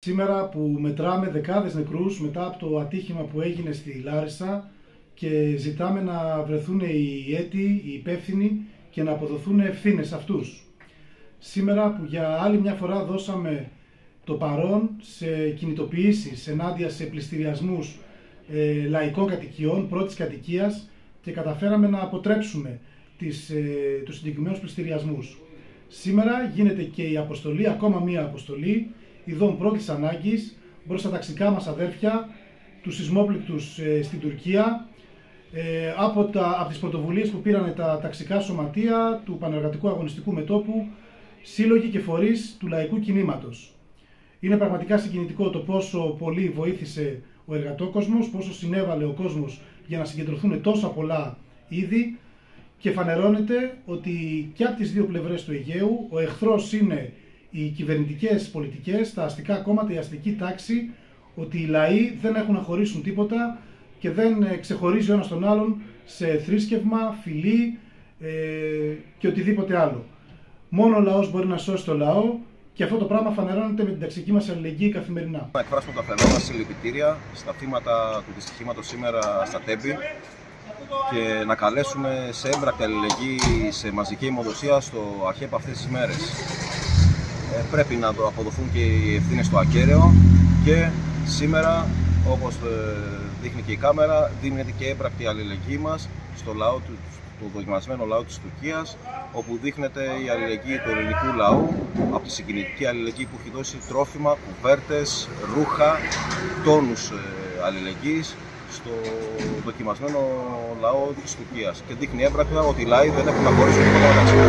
Σήμερα που μετράμε δεκάδες νεκρούς μετά από το ατύχημα που έγινε στη Λάρισα και ζητάμε να βρεθούν οι έτη, οι υπεύθυνοι και να αποδοθούν ευθύνες αυτούς. Σήμερα που για άλλη μια φορά δώσαμε το παρόν σε κινητοποιήσεις ενάντια σε πληστηριασμούς ε, λαϊκών κατοικιών πρώτης κατοικίας και καταφέραμε να αποτρέψουμε τις, ε, τους συγκεκριμένους πληστηριασμούς. Σήμερα γίνεται και η αποστολή, ακόμα μία αποστολή, ειδών πρώτης ανάγκης προ τα ταξικά μας αδέρφια, τους σεισμόπληκτους ε, στην Τουρκία, ε, από, τα, από τις πρωτοβουλίες που πήραν τα ταξικά σωματεία του Πανεργατικού Αγωνιστικού Μετόπου, σύλλογοι και φορείς του λαϊκού κινήματος. Είναι πραγματικά συγκινητικό το πόσο πολύ βοήθησε ο εργατόκοσμος, πόσο συνέβαλε ο κόσμος για να συγκεντρωθούν τόσα πολλά είδη και φανερώνεται ότι και από τις δύο πλευρές του Αιγαίου ο εχθρός είναι οι κυβερνητικές πολιτικές, τα αστικά κόμματα, η αστική τάξη, ότι οι λαοί δεν έχουν να χωρίσουν τίποτα και δεν ε, ξεχωρίζει ο ένας τον άλλον σε θρήσκευμα, φιλή ε, και οτιδήποτε άλλο. Μόνο ο λαός μπορεί να σώσει το λαό και αυτό το πράγμα φανερώνεται με την ταξική μας αλληλεγγύη καθημερινά. Να εκφράσουμε τα θερμό συλληπιτήρια στα θύματα του δυστυχήματος σήμερα στα Τέμπη και να καλέσουμε σε έμπρακτη αλληλεγγύη σε μαζική αιμοδοσία στο ΑΧΕΠ αυτές τις μέρες. Ε, πρέπει να το αποδοθούν και οι ευθύνες στο ακέραιο και σήμερα όπως ε, δείχνει και η κάμερα δίνεται και έμπρακτη αλληλεγγύη μας στο λαό του, το δοκιμασμένο λαό της Τουρκίας όπου δείχνεται η αλληλεγγύη του ελληνικού λαού από τη συγκινητική αλληλεγγύη που έχει δώσει τρόφιμα, κουβέρτες, ρούχα, τόνους ε, αλληλεγγύης στο δοκιμασμένο λαό της Τουρκίας. Και δείχνει έμπρακτα ότι οι λαοί δεν έχουν να χωρίσουν τίποτα μεταξύ